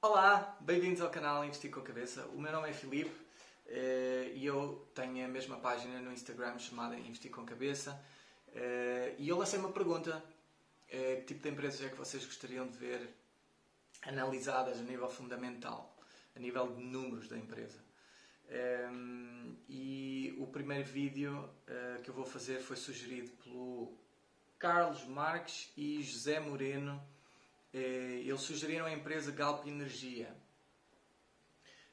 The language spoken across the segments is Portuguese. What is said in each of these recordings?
Olá, bem-vindos ao canal Investir com a Cabeça. O meu nome é Filipe eh, e eu tenho a mesma página no Instagram chamada Investir com a Cabeça. Eh, e eu lancei uma pergunta: eh, que tipo de empresas é que vocês gostariam de ver analisadas a nível fundamental, a nível de números da empresa? E o primeiro vídeo que eu vou fazer foi sugerido pelo Carlos Marques e José Moreno eles sugeriram a empresa Galp Energia.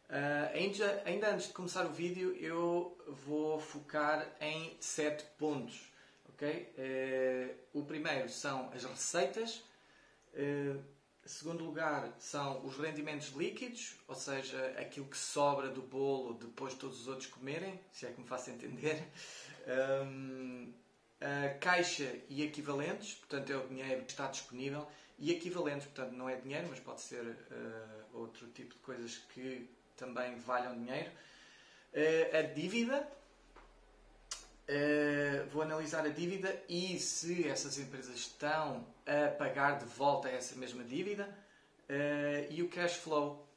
Uh, ainda, ainda, antes de começar o vídeo, eu vou focar em sete pontos. Okay? Uh, o primeiro são as receitas. Uh, segundo lugar, são os rendimentos líquidos, ou seja, aquilo que sobra do bolo depois de todos os outros comerem, se é que me faço entender. Um, a caixa e equivalentes, portanto, é o dinheiro que está disponível e equivalentes, portanto não é dinheiro, mas pode ser uh, outro tipo de coisas que também valham dinheiro. Uh, a dívida, uh, vou analisar a dívida e se essas empresas estão a pagar de volta essa mesma dívida. e o cash flow,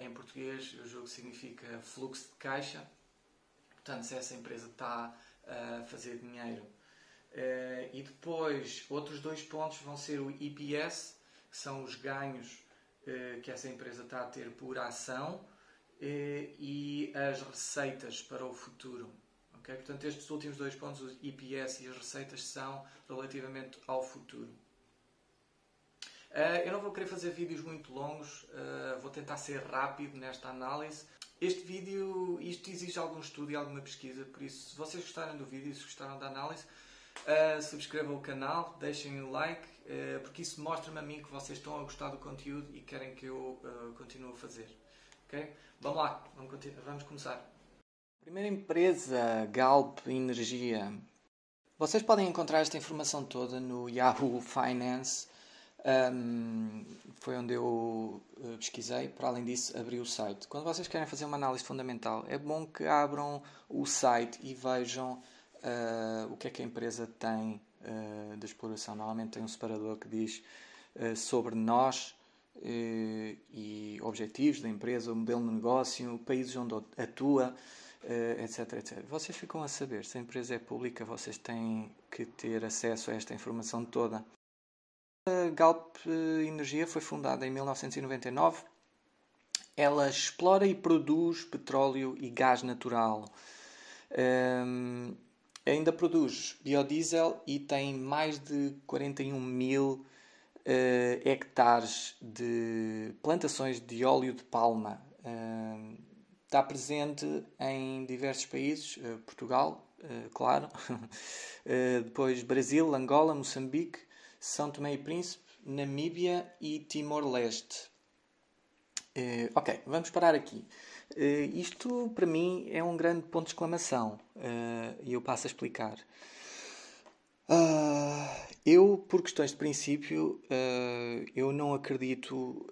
em português, julgo que significa fluxo de caixa. Portanto, se essa empresa está a fazer dinheiro Uh, e depois, outros dois pontos vão ser o EPS, que são os ganhos uh, que essa empresa está a ter por ação, uh, e as receitas para o futuro. Okay? Portanto, estes últimos dois pontos, o EPS e as receitas, são relativamente ao futuro. eu não vou querer fazer vídeos muito longos, vou tentar ser rápido nesta análise. Este vídeo, isto exige algum estudo e alguma pesquisa, por isso, se vocês gostarem do vídeo se gostaram da análise, Uh, subscrevam o canal, deixem o like, uh, porque isso mostra-me a mim que vocês estão a gostar do conteúdo e querem que eu uh, continue a fazer. Ok? Vamos lá, vamos, vamos começar. Primeira empresa, Galp Energia. Vocês podem encontrar esta informação toda no Yahoo Finance. Um, foi onde eu pesquisei. Para além disso, abri o site. Quando vocês querem fazer uma análise fundamental, é bom que abram o site e vejam uh, o que é que a empresa tem uh, de exploração. Normalmente tem um separador que diz uh, sobre nós e objetivos da empresa, o modelo de negócio, o país onde atua, etc, etc. Vocês ficam a saber, se a empresa é pública, vocês têm que ter acesso a esta informação toda. A Galp Energia foi fundada em 1999. Ela explora e produz petróleo e gás natural. Um, ainda produz biodiesel e tem mais de 41 mil uh, hectares de plantações de óleo de palma. Uh, está presente em diversos países, uh, Portugal, claro, depois Brasil, Angola, Moçambique, São Tomé e Príncipe, Namíbia e Timor-Leste. ok, vamos parar aqui. Uh, isto, para mim, é um grande ponto de exclamação uh, e eu passo a explicar. Uh, eu, por questões de princípio, eu não acredito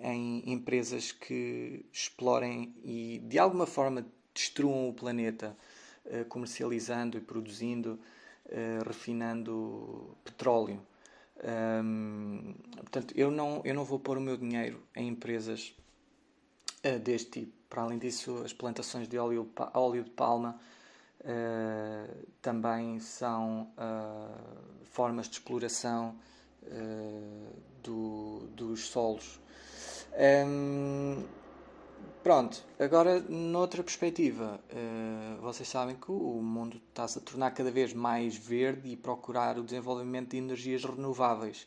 em empresas que explorem e, de alguma forma, destruam o planeta comercializando e produzindo, refinando petróleo. Um, portanto, eu não, eu não vou pôr o meu dinheiro em empresas uh, deste tipo. Para além disso, as plantações de óleo, óleo de palma uh, também são uh, formas de exploração do, dos solos. Um, pronto, agora noutra perspectiva, vocês sabem que o mundo está-se a tornar cada vez mais verde e procurar o desenvolvimento de energias renováveis.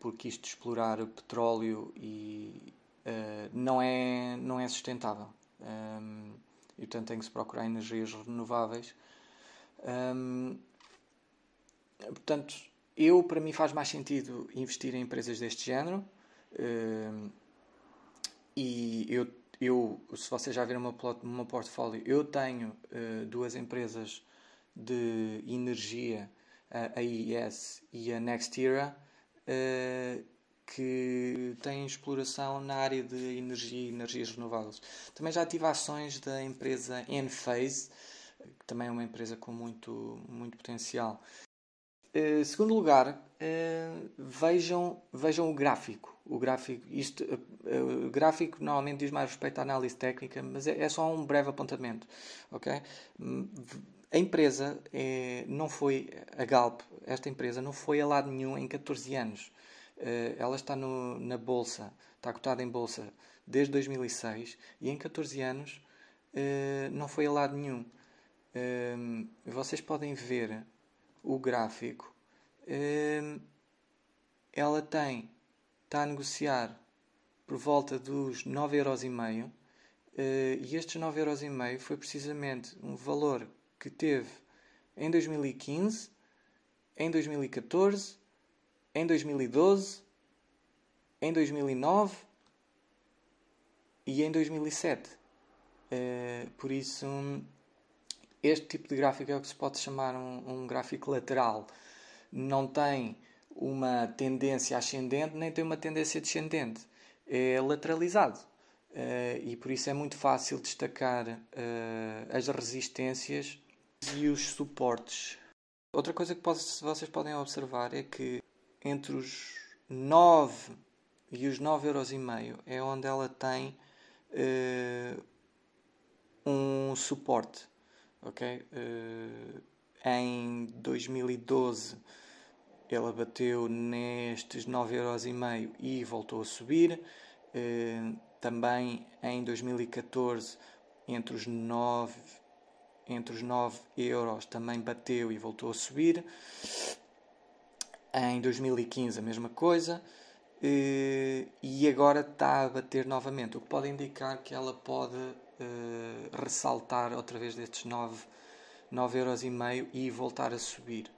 porque isto de explorar o petróleo e, uh, não, é, não é sustentável. Um, ehm, e portanto tem que se procurar energias renováveis. Um, ehm, portanto, eu para mim faz mais sentido investir em empresas deste género. Um, ehm, e eu, eu, se vocês já viram o meu, meu portfólio, eu tenho uh, duas empresas de energia, a IES e a NextEra, uh, que têm exploração na área de energia e energias renováveis. Também já tive ações da empresa Enphase, que também é uma empresa com muito, muito potencial. Uh, segundo lugar, uh, vejam, vejam o gráfico. O gráfico, isto, uh, gráfico normalmente diz mais respeito à análise técnica, mas é, é só um breve apontamento. Okay? A empresa não foi, a Galp, esta empresa não foi a lado nenhum em 14 anos. Ela está no, na bolsa, está cotada em bolsa desde 2006 e em 14 anos não foi a lado nenhum. vocês podem ver o gráfico, ela tem, está a negociar por volta dos 9,5€ eh, e estes 9,5€ foi precisamente um valor que teve em 2015, em 2014, em 2012, em 2009 e em 2007. Eh, por isso, este tipo de gráfico é o que se pode chamar um, um gráfico lateral. Não tem uma tendência ascendente nem tem uma tendência descendente. É lateralizado. Uh, e por isso é muito fácil destacar uh, as resistências e os suportes. Outra coisa que vocês podem observar é que entre os 9 e os 9,5€ é onde ela tem uh, um suporte ok? Uh, em 2012 ela bateu nestes 9,5€ e voltou a subir. Uh, também em 2014 entre os 9 entre os 9 euros também bateu e voltou a subir. Em 2015 a mesma coisa. Uh, e agora está a bater novamente, o que pode indicar que ela pode uh, ressaltar outra vez destes 9, 9 euros e meio e voltar a subir.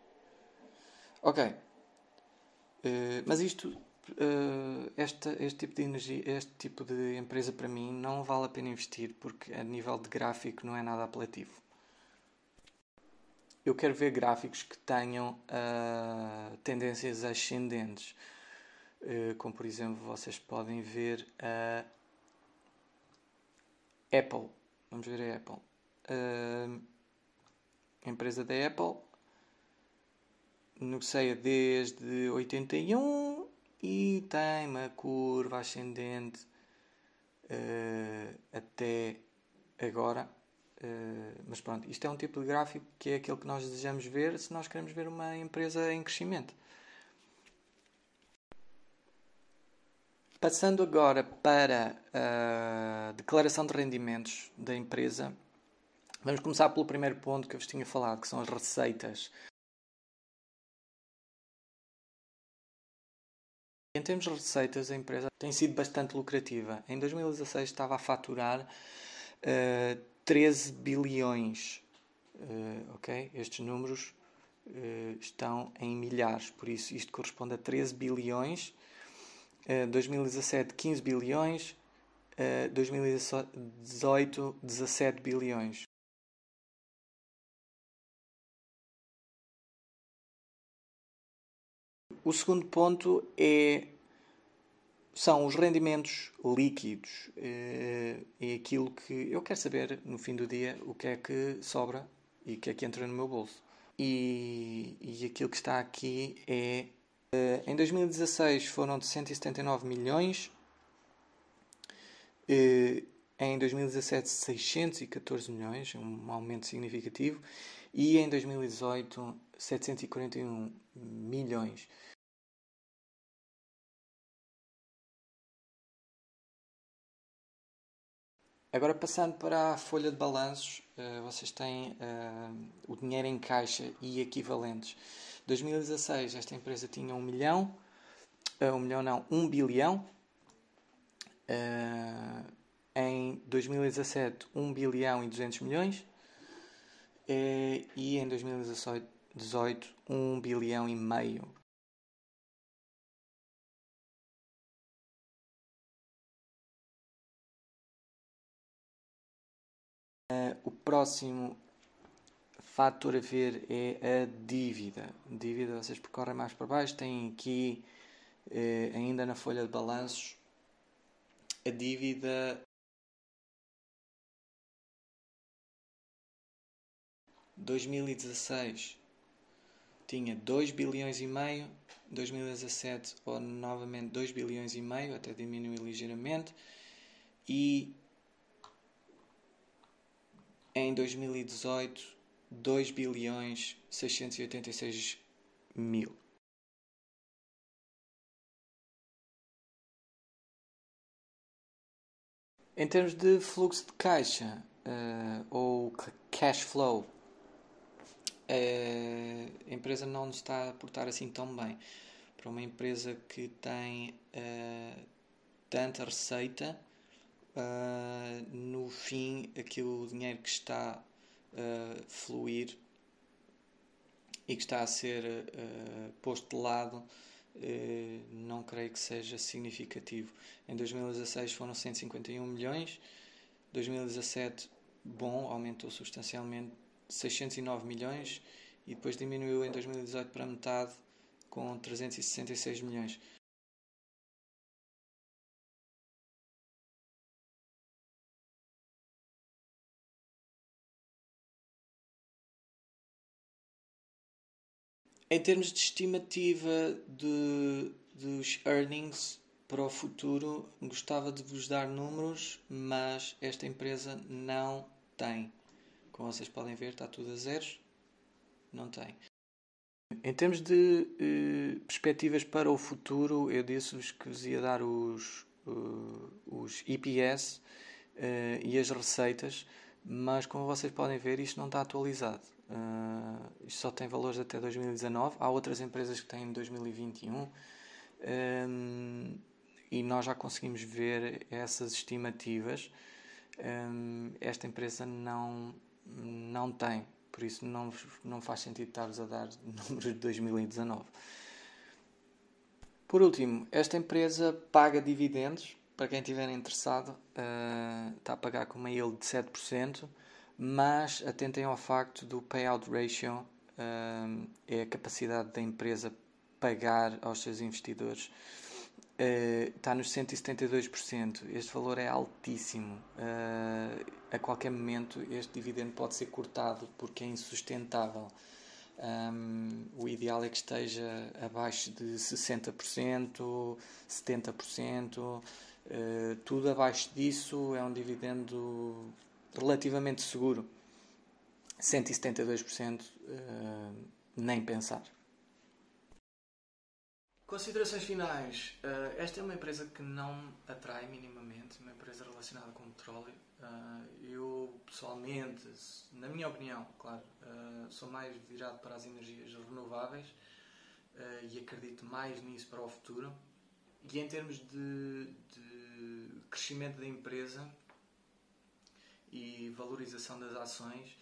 Ok. Uh, mas isto, uh, este tipo de energia, este tipo de empresa para mim não vale a pena investir porque a nível de gráfico não é nada apelativo. Eu quero ver gráficos que tenham uh, tendências ascendentes, como por exemplo vocês podem ver a Apple. Vamos ver a Apple. Uh, a empresa da Apple negocia desde 81 e tem uma curva ascendente uh, até agora. Uh, mas pronto, isto é um tipo de gráfico que é aquele que nós desejamos ver se nós queremos ver uma empresa em crescimento. Passando agora para a declaração de rendimentos da empresa, vamos começar pelo primeiro ponto que eu vos tinha falado, que são as receitas. Em termos de receitas, a empresa tem sido bastante lucrativa. Em 2016 estava a faturar uh, eh, 13 bilhões. Uh, ok? Estes números uh, estão em milhares, por isso isto corresponde a 13 bilhões 2017 eh, 15 bilhões, 2018 eh, 17 bilhões. O segundo ponto é são os rendimentos líquidos. É aquilo que eu quero saber no fim do dia o que é que sobra e o que é que entra no meu bolso. E, e aquilo que está aqui é eh, em 2016 foram de 179 milhões. Eh, em 2017, 614 milhões, um aumento significativo. E em 2018, 741 milhões. Agora, passando para a folha de balanços, eh, vocês têm o dinheiro em caixa e equivalentes. 2016 esta empresa tinha um milhão, uh, um milhão não, um bilhão. Em 2017, 1 bilhão e 200 milhões. E em 2018, 1 bilhão e meio. Uh, o próximo fator a ver é a dívida. Dívida, vocês percorrem mais para baixo, têm aqui eh, ainda na folha de balanços a dívida dois mil e dezesseis tinha 2 bilhões e meio, 2017 ou novamente 2 bilhões e meio, até diminuiu ligeiramente, e em 2018 2 bilhões 686 mil. Em termos de fluxo de caixa uh, ou cash flow, uh, a empresa não está a portar assim tão bem. Para uma empresa que tem uh, tanta receita, no fim, aquilo, o dinheiro que está a fluir e que está a ser posto de lado eh, não creio que seja significativo. Em 2016 foram 151 milhões, 2017 bom, aumentou substancialmente 609 milhões e depois diminuiu em 2018 para metade com 366 milhões. Em termos de estimativa de, dos earnings para o futuro, gostava de vos dar números, mas esta empresa não tem. Como vocês podem ver, está tudo a zeros. Não tem. Em termos de eh, perspectivas para o futuro, eu disse-vos que vos ia dar os, uh, os EPS uh, eh, e as receitas, mas como vocês podem ver, isto não está atualizado. Uh, isto só tem valores até 2019. Há outras empresas que têm em 2021 um, e nós já conseguimos ver essas estimativas. Um, esta empresa não, não tem, por isso não, não faz sentido estar-vos a dar números de 2019. Por último, esta empresa paga dividendos. Para quem estiver interessado, uh, está a pagar com uma yield de 7% mas atentem ao facto do payout ratio, um, é a capacidade da empresa pagar aos seus investidores. Uh, está nos 172%. Este valor é altíssimo. Uh, a qualquer momento, este dividendo pode ser cortado porque é insustentável. Um, o ideal é que esteja abaixo de 60%, 70%. Uh, tudo abaixo disso é um dividendo relativamente seguro. 172%, uh, eh, nem pensar. Considerações finais. Uh, esta é uma empresa que não atrai minimamente, uma empresa relacionada com petróleo. Uh, eu, pessoalmente, na minha opinião, claro, uh, sou mais virado para as energias renováveis e acredito mais nisso para o futuro. E em termos de, de crescimento da empresa, e valorização das ações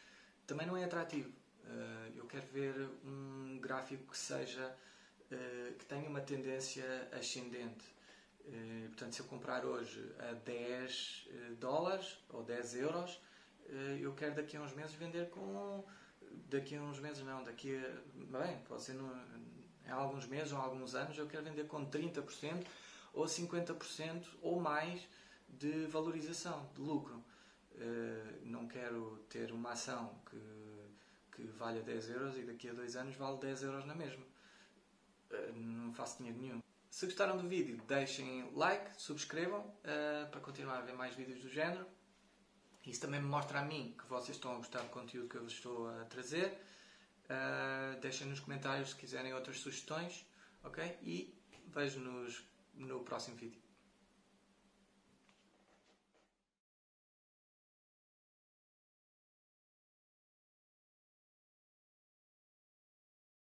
também não é atrativo. Eh, eu quero ver um gráfico que seja eh, que tenha uma tendência ascendente. Eh, portanto, se eu comprar hoje a 10 dólares ou 10 euros, eu quero daqui a uns meses vender com. Daqui a uns meses, não, daqui a. Bem, pode ser no, em alguns meses ou alguns anos, eu quero vender com 30% ou 50% ou mais de valorização, de lucro. Eh, não quero ter uma ação que, que valha 10 euros e daqui a dois anos vale 10 euros na mesma. Uh, não faço dinheiro nenhum. Se gostaram do vídeo, deixem like, subscrevam uh, para continuar a ver mais vídeos do género. Isso também me mostra a mim que vocês estão a gostar do conteúdo que eu vos estou a trazer. deixem nos comentários se quiserem outras sugestões. Ok? E vejo-nos no próximo vídeo.